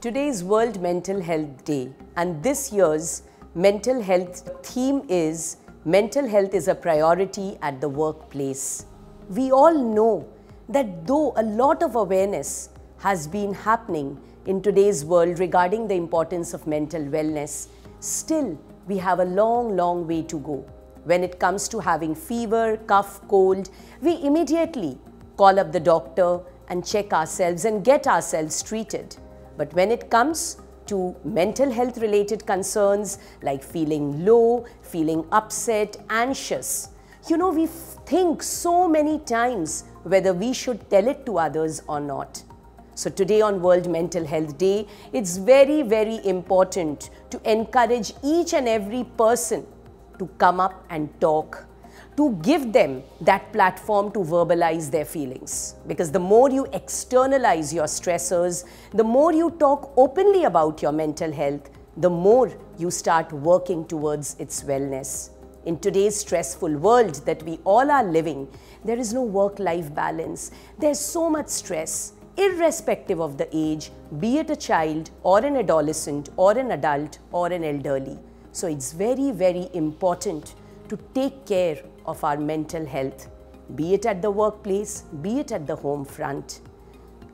Today is World Mental Health Day, and this year's mental health theme is Mental Health is a Priority at the Workplace. We all know that though a lot of awareness has been happening in today's world regarding the importance of mental wellness, still we have a long, long way to go. When it comes to having fever, cough, cold, we immediately call up the doctor and check ourselves and get ourselves treated. But when it comes to mental health related concerns like feeling low, feeling upset, anxious, you know, we think so many times whether we should tell it to others or not. So, today on World Mental Health Day, it's very, very important to encourage each and every person to come up and talk to give them that platform to verbalize their feelings. Because the more you externalize your stressors, the more you talk openly about your mental health, the more you start working towards its wellness. In today's stressful world that we all are living, there is no work life balance. There's so much stress, irrespective of the age, be it a child or an adolescent or an adult or an elderly. So it's very, very important to take care of our mental health, be it at the workplace, be it at the home front.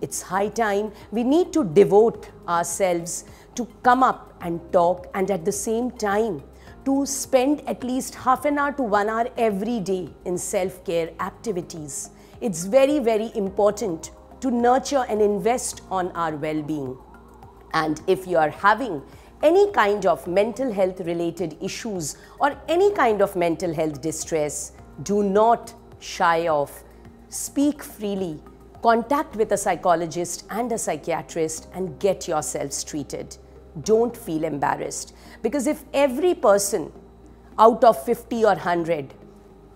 It's high time we need to devote ourselves to come up and talk and at the same time to spend at least half an hour to one hour every day in self care activities. It's very, very important to nurture and invest on our well being. And if you are having any kind of mental health related issues or any kind of mental health distress, do not shy off. Speak freely. Contact with a psychologist and a psychiatrist and get yourselves treated. Don't feel embarrassed. Because if every person out of 50 or 100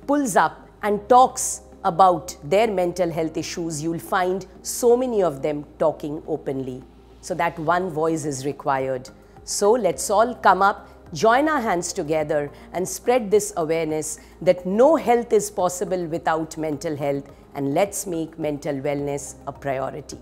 pulls up and talks about their mental health issues, you'll find so many of them talking openly. So that one voice is required. So let's all come up, join our hands together and spread this awareness that no health is possible without mental health and let's make mental wellness a priority.